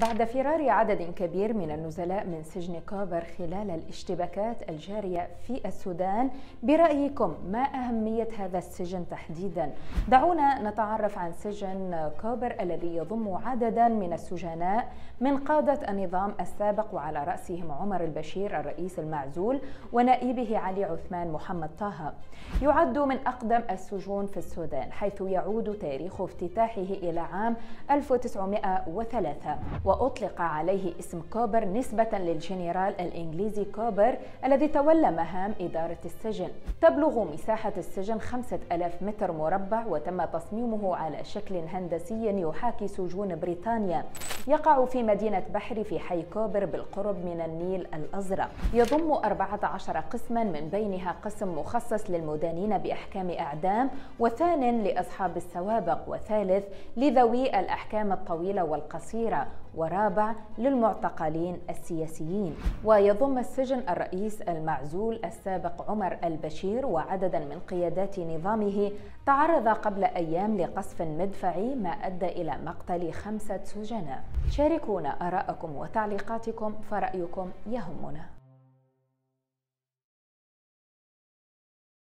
بعد فرار عدد كبير من النزلاء من سجن كوبر خلال الاشتباكات الجارية في السودان برأيكم ما أهمية هذا السجن تحديدا؟ دعونا نتعرف عن سجن كوبر الذي يضم عددا من السجناء من قادة النظام السابق وعلى رأسهم عمر البشير الرئيس المعزول ونائبه علي عثمان محمد طه يعد من أقدم السجون في السودان حيث يعود تاريخ افتتاحه إلى عام 1903 وأطلق عليه اسم كوبر نسبة للجنرال الإنجليزي كوبر الذي تولى مهام إدارة السجن. تبلغ مساحة السجن خمسة ألاف متر مربع وتم تصميمه على شكل هندسي يحاكي سجون بريطانيا. يقع في مدينة بحري في حي كوبر بالقرب من النيل الأزرق. يضم 14 قسما من بينها قسم مخصص للمدانين بأحكام إعدام وثان لأصحاب السوابق وثالث لذوي الأحكام الطويلة والقصيرة ورابع للمعتقلين السياسيين. ويضم السجن الرئيس المعزول السابق عمر البشير وعددا من قيادات نظامه تعرض قبل أيام لقصف مدفعي ما أدى إلى مقتل خمسة سجناء. شاركونا آراءكم وتعليقاتكم فرأيكم يهمنا.